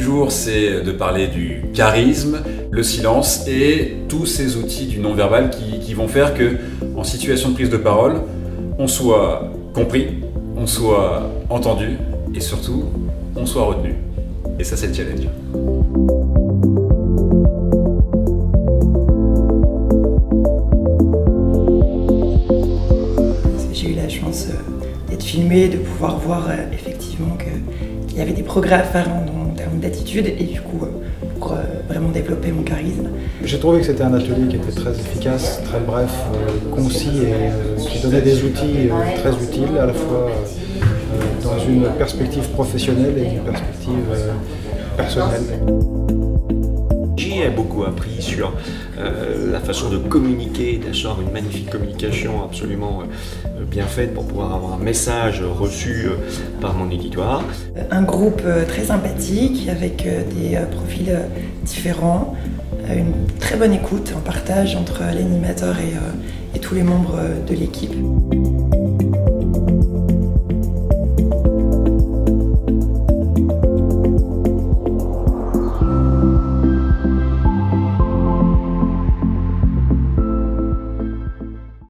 jour, c'est de parler du charisme, le silence et tous ces outils du non-verbal qui, vont faire que, en situation de prise de parole, on soit compris, on soit entendu et surtout, on soit retenu. Et ça, c'est le challenge. J'ai eu la chance euh, d'être filmée, de pouvoir voir euh, effectivement qu'il y avait des progrès à faire en, termes d'attitude et du coup euh, pour vraiment développer mon charisme. J'ai trouvé que c'était un atelier qui était très efficace, très bref, concis et qui donnait des outils très utiles à la fois dans une perspective professionnelle et une perspective personnelle. J'ai beaucoup appris sur euh, la façon de communiquer, d'avoir une magnifique communication absolument euh, bien faite pour pouvoir avoir un message reçu euh, par mon éditoire. Un groupe très sympathique avec des profils différents, une très bonne écoute, un partage entre l'animateur et tous les membres de l'équipe.